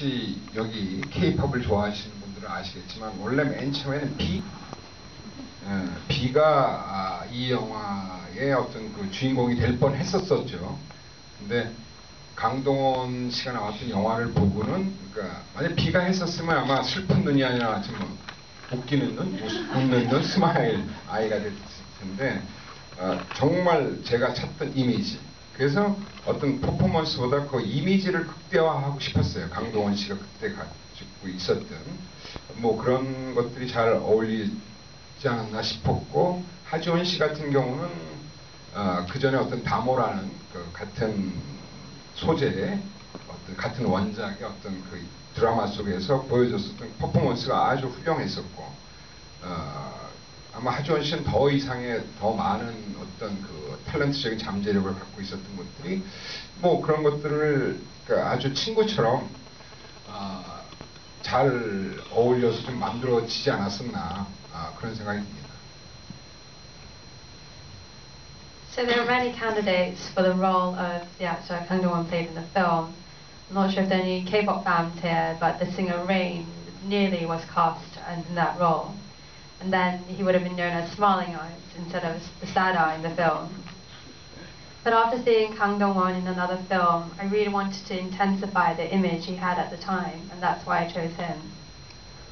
혹시 여기 K-팝을 좋아하시는 분들은 아시겠지만 원래 맨 처음에는 비 예, 비가 아, 이 영화의 어떤 그 주인공이 될 뻔 했었었죠. 근데 강동원 씨가 나왔던 영화를 보고는 그러니까 만약 비가 했었으면 아마 슬픈 눈이 아니라 지금 뭐 웃기는 눈, 웃- 웃는 눈, 스마일 아이가 됐을 텐데 어, 정말 제가 찾던 이미지. 그래서 어떤 퍼포먼스보다 그 이미지를 극대화하고 싶었어요. 강동원 씨가 그때 가지고 있었던 뭐 그런 것들이 잘 어울리지 않았나 싶었고 하지원 씨 같은 경우는 어, 그 전에 어떤 다모라는 그 같은 소재의 어떤 같은 원작의 어떤 그 드라마 속에서 보여줬었던 퍼포먼스가 아주 훌륭했었고 어, 아마 하지원 씨는 더 이상의 더 많은 어떤 그 탤런트적인 잠재력을 갖고 있었던 것들이 뭐 그런 것들을 그 아주 친구처럼 아, 잘 어울려서 좀 만들어지지 않았었나 아, 그런 생각이 듭니다. So there are many candidates for the role of the actor Kang Dong-won played in the film. I'm not sure if there are any K-pop fans here, but the singer Rain nearly was cast in that role. And then he would have been known as Smiling Eyes instead of the Sad Eye in the film. But after seeing Kang Dong-won in another film, I really wanted to intensify the image he had at the time, and that's why I chose him.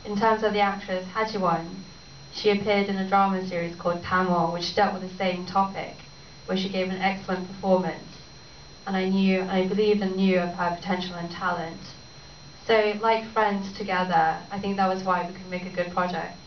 In terms of the actress Ha Ji-won, she appeared in a drama series called Damo, which dealt with the same topic, where she gave an excellent performance. And I knew, I believed and knew of her potential and talent. So, like friends together, I think that was why we could make a good project.